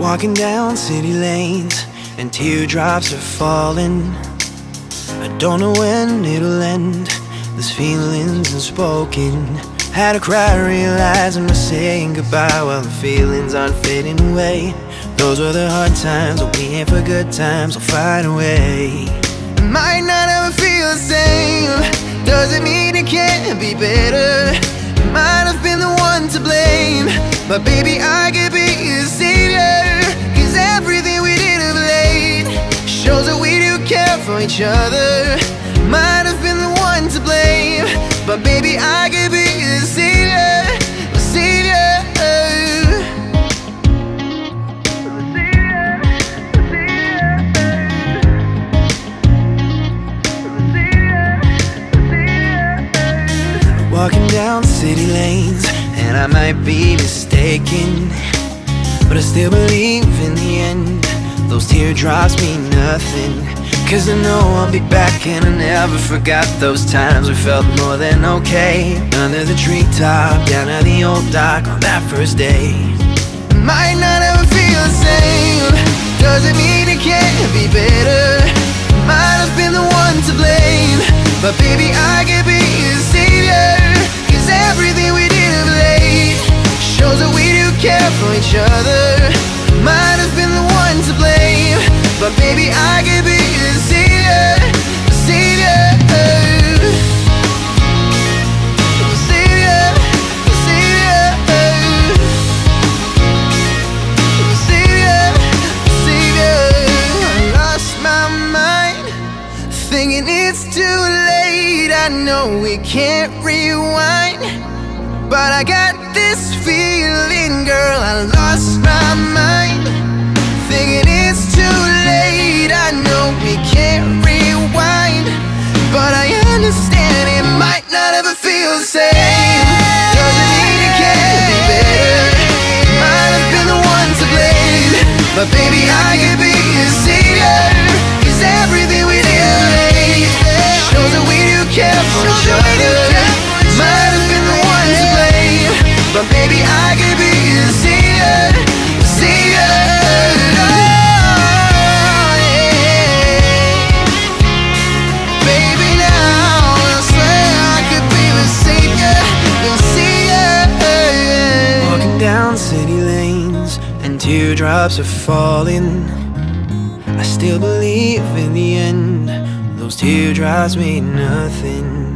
Walking down city lanes and teardrops are falling. I don't know when it'll end. This feeling's unspoken. Had to cry, realizing we're saying goodbye while the feelings aren't fading away. Those were the hard times, but we ain't for good times. I'll find a way. It might not ever feel the same. Doesn't mean it can't be better. Might have been the one to blame, but baby, I could each other. Might have been the one to blame, but baby, I could be your savior. Savior. Walking down city lanes, and I might be mistaken. But I still believe in the end, those teardrops mean nothing. Cause I know I'll be back, and I never forgot those times we felt more than okay. Under the treetop, down at the old dock on that first day. It might not ever feel the same, doesn't mean it can't be better. Might have been the one to blame, but baby, I thinking it's too late. I know we can't rewind, but I got this feeling, girl. I lost my mind, teardrops are falling. I still believe in the end, those teardrops mean nothing.